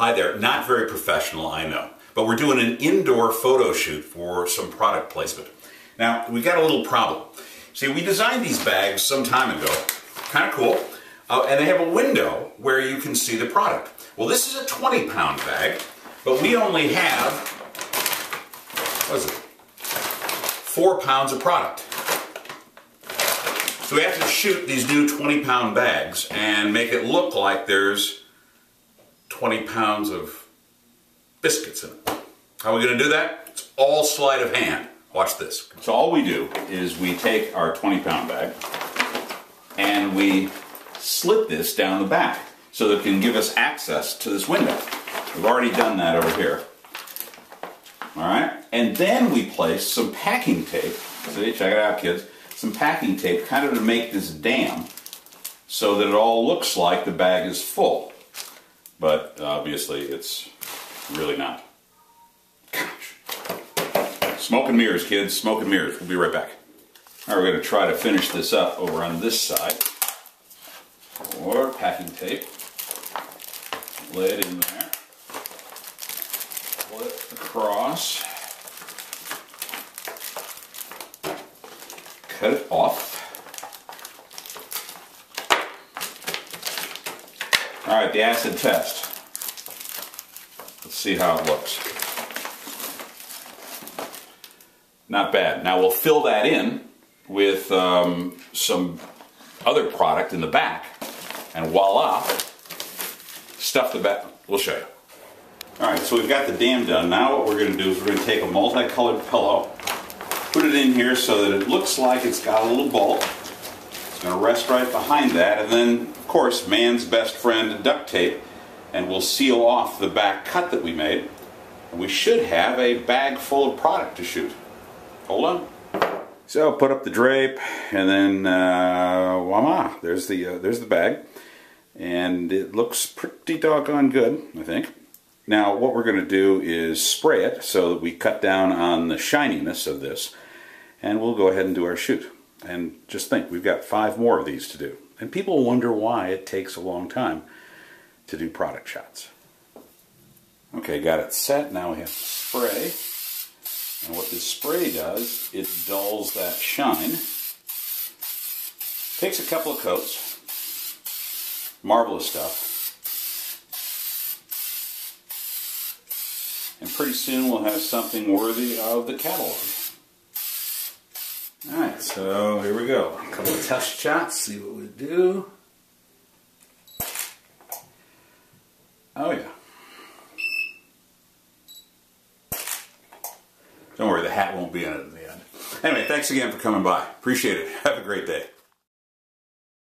Hi there, not very professional, I know, but we're doing an indoor photo shoot for some product placement. Now, we got a little problem. See, we designed these bags some time ago, kind of cool, uh, and they have a window where you can see the product. Well, this is a 20 pound bag, but we only have, what is it, four pounds of product. So we have to shoot these new 20 pound bags and make it look like there's 20 pounds of biscuits in it. How are we going to do that? It's all sleight of hand. Watch this. So all we do is we take our 20 pound bag and we slip this down the back so that it can give us access to this window. We've already done that over here. All right, and then we place some packing tape. See, check it out, kids some packing tape kind of to make this dam so that it all looks like the bag is full. But obviously it's really not. Gosh. Smoke and mirrors, kids. Smoke and mirrors. We'll be right back. All right, we're going to try to finish this up over on this side. Or packing tape. Lay it in there. Pull it across. cut it off. All right, the acid test. Let's see how it looks. Not bad. Now we'll fill that in with um, some other product in the back, and voila, stuff the back. We'll show you. All right, so we've got the dam done. Now what we're going to do is we're going to take a multicolored pillow Put it in here so that it looks like it's got a little bulk. Going to rest right behind that. And then, of course, man's best friend, duct tape. And we'll seal off the back cut that we made. And we should have a bag full of product to shoot. Hold on. So put up the drape, and then uh, voila, there's the uh, there's the bag, and it looks pretty doggone good, I think. Now what we're going to do is spray it so that we cut down on the shininess of this and we'll go ahead and do our shoot. And just think, we've got five more of these to do. And people wonder why it takes a long time to do product shots. Okay, got it set. Now we have spray. And what this spray does, it dulls that shine. Takes a couple of coats. Marvelous stuff. And pretty soon we'll have something worthy of the catalog. Alright, so here we go. A couple of test shots, see what we do. Oh yeah. Don't worry, the hat won't be in it in the end. Anyway, thanks again for coming by. Appreciate it. Have a great day.